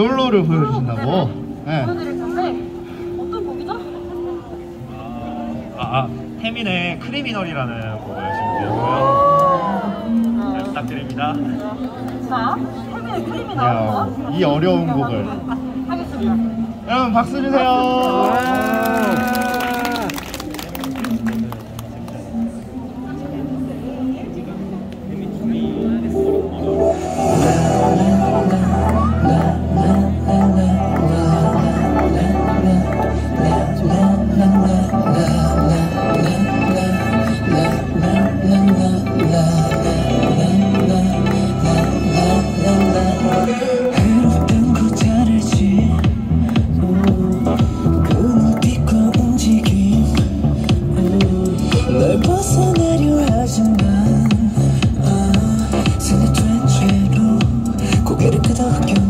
솔로를 보여주신다고? 네. 보여드릴 텐데 어떤 곡이죠? 아, 아 태민의 크리미널이라는 곡을 준비했고요. 잘 부탁드립니다. 자, 태민의 나왔고 이 어려운 곡을. 하겠습니다. 여러분 박수 주세요. 고개를 끄덕여